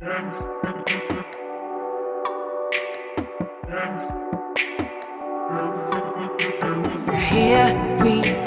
Here we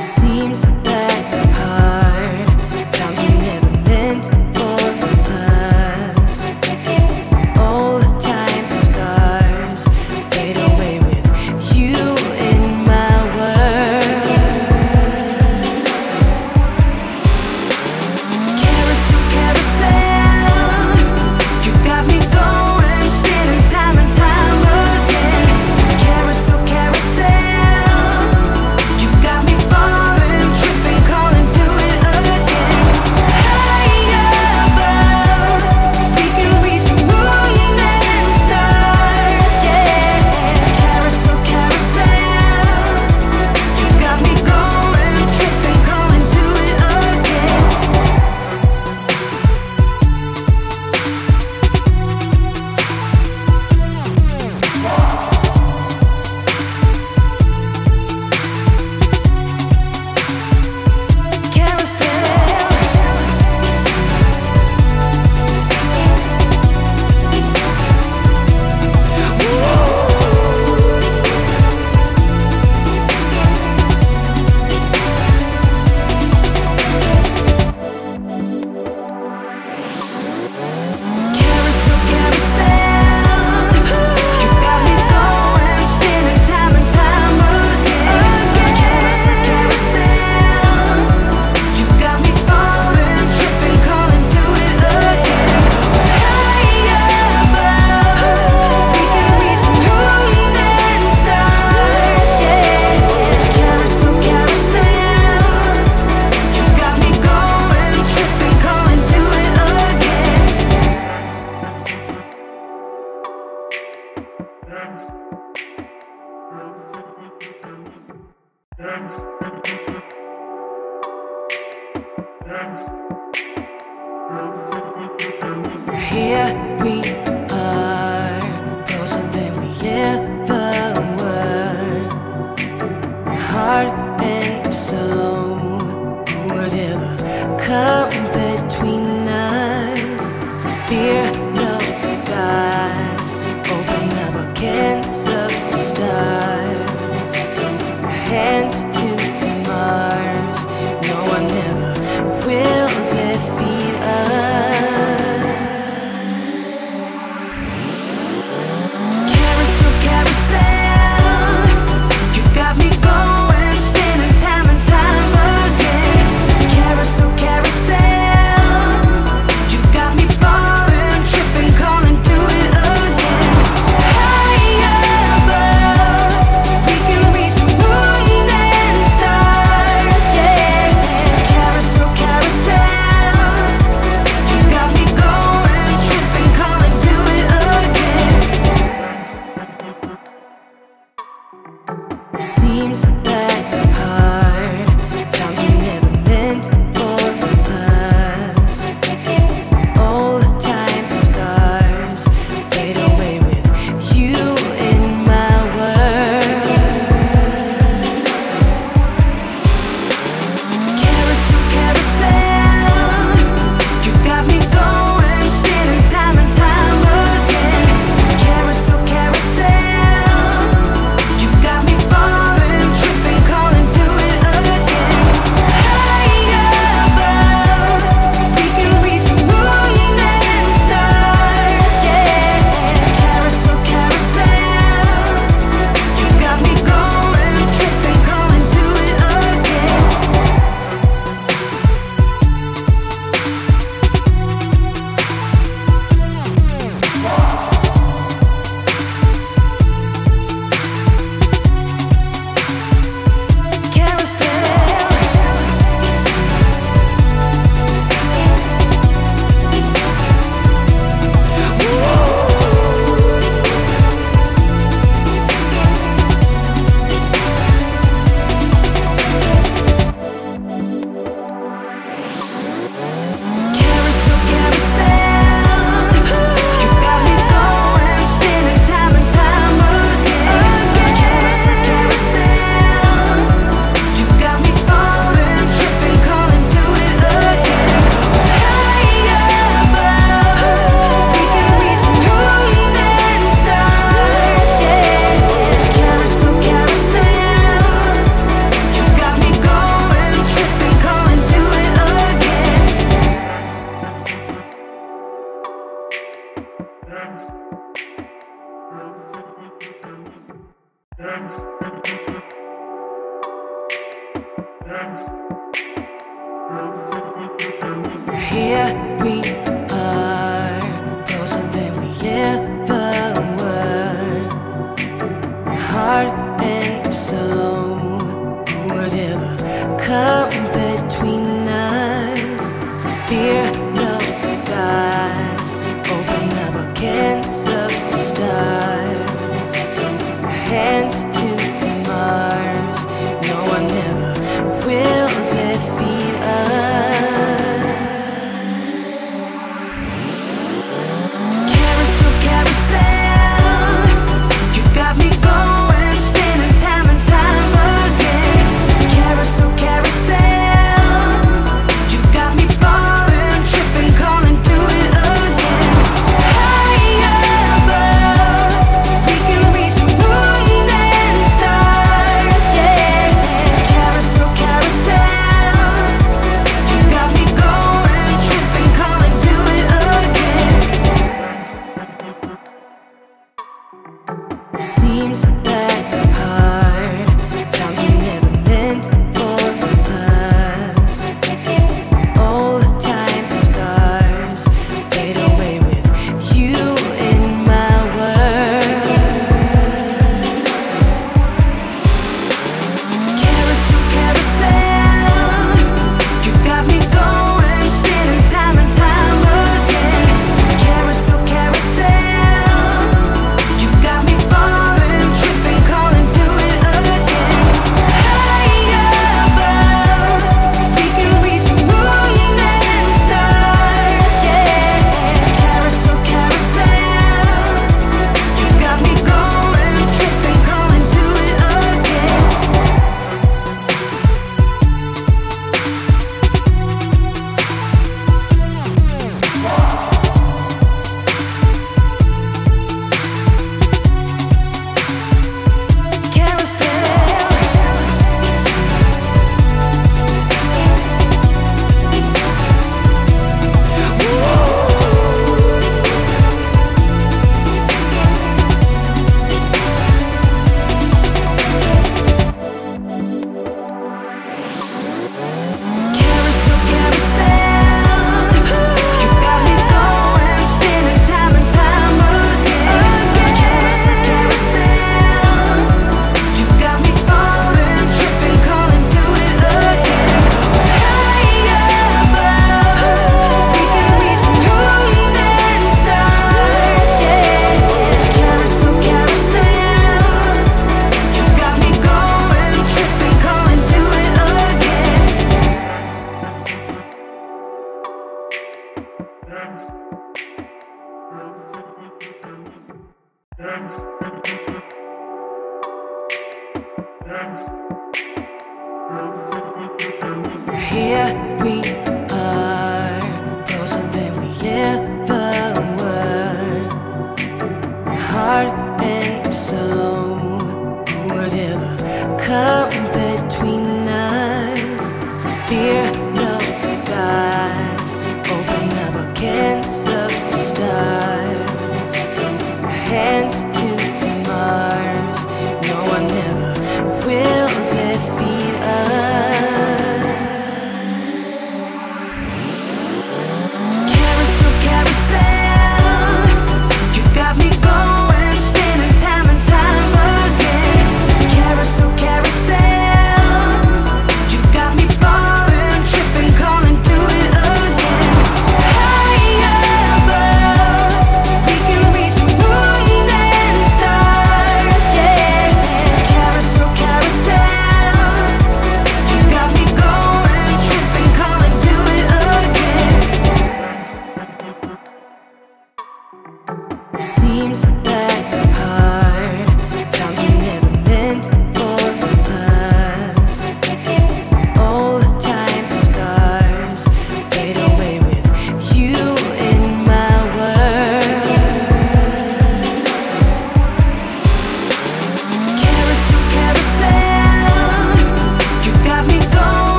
Seems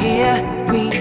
Here we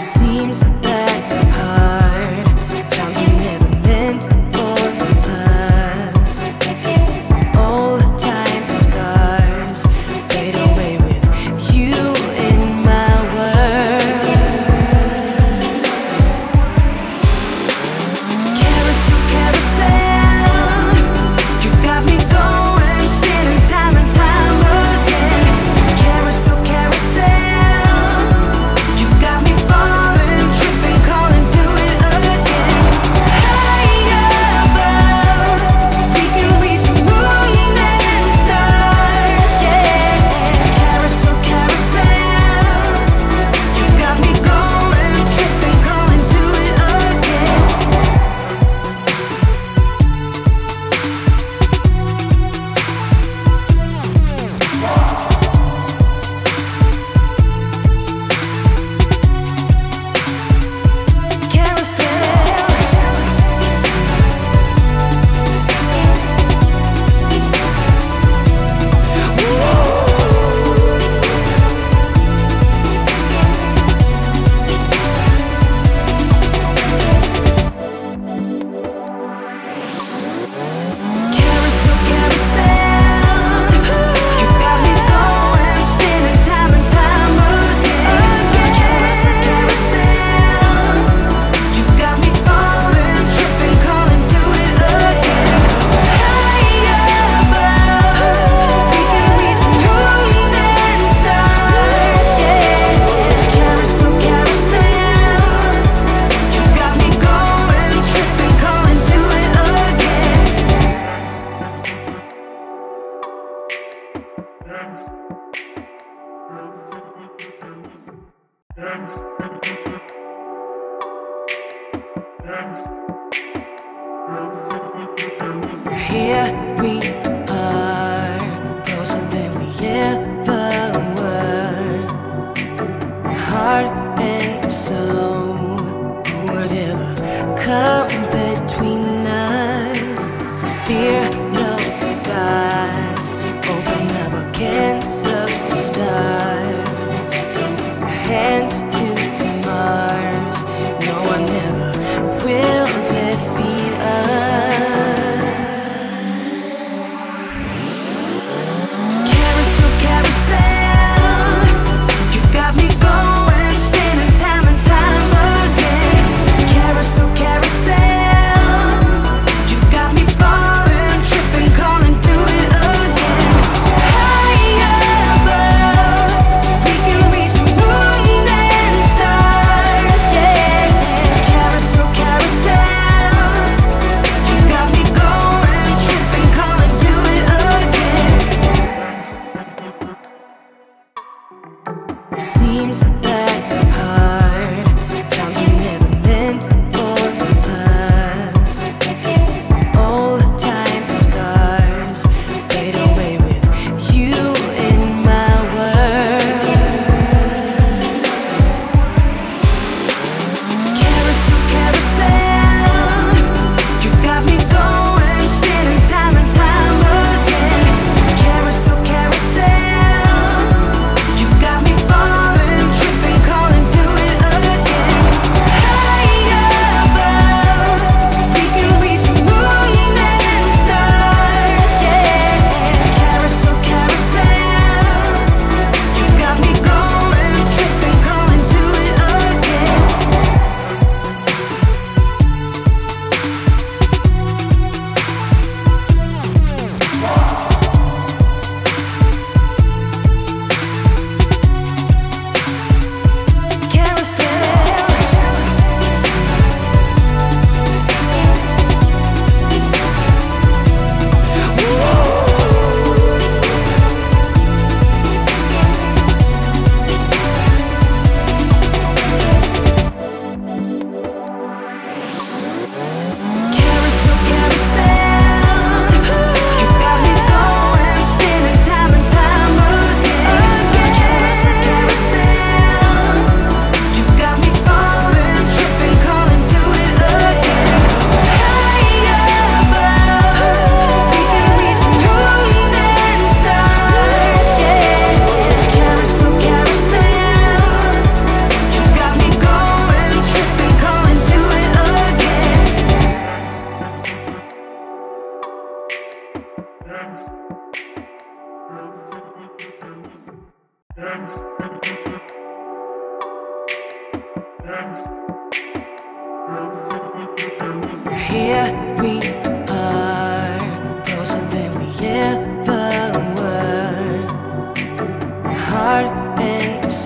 Seems that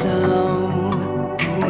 soul, who